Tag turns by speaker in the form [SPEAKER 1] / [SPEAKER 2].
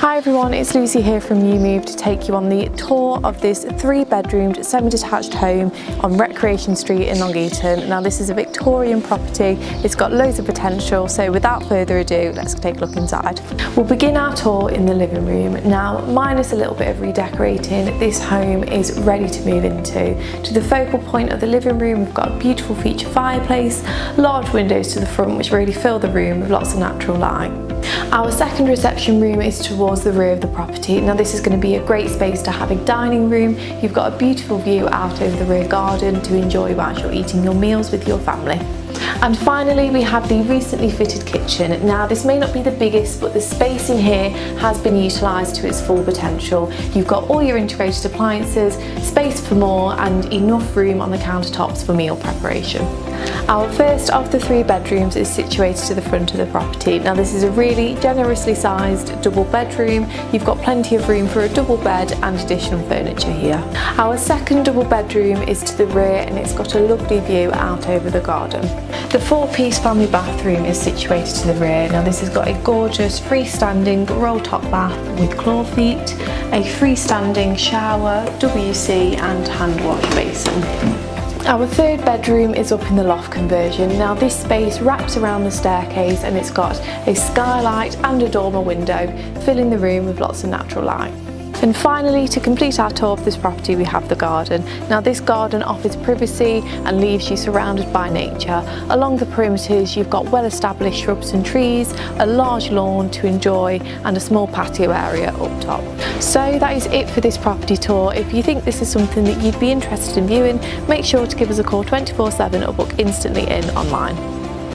[SPEAKER 1] Hi everyone, it's Lucy here from EweMove to take you on the tour of this three bedroomed semi-detached home on Recreation Street in Long Eaton. Now this is a Victorian property, it's got loads of potential, so without further ado, let's take a look inside. We'll begin our tour in the living room. Now, minus a little bit of redecorating, this home is ready to move into. To the focal point of the living room, we've got a beautiful feature fireplace, large windows to the front which really fill the room with lots of natural light. Our second reception room is towards the rear of the property. Now this is going to be a great space to have a dining room. You've got a beautiful view out over the rear garden to enjoy whilst you're eating your meals with your family. And finally we have the recently fitted kitchen. Now this may not be the biggest but the space in here has been utilised to its full potential. You've got all your integrated appliances, space for more and enough room on the countertops for meal preparation. Our first of the three bedrooms is situated to the front of the property. Now this is a really generously sized double bedroom. You've got plenty of room for a double bed and additional furniture here. Our second double bedroom is to the rear and it's got a lovely view out over the garden. The four-piece family bathroom is situated to the rear. Now this has got a gorgeous freestanding roll-top bath with claw feet, a freestanding shower, WC and hand wash basin. Our third bedroom is up in the loft conversion. Now this space wraps around the staircase and it's got a skylight and a dormer window, filling the room with lots of natural light. And finally, to complete our tour of this property, we have the garden. Now this garden offers privacy and leaves you surrounded by nature. Along the perimeters, you've got well-established shrubs and trees, a large lawn to enjoy, and a small patio area up top. So that is it for this property tour. If you think this is something that you'd be interested in viewing, make sure to give us a call 24-7 or book instantly in online.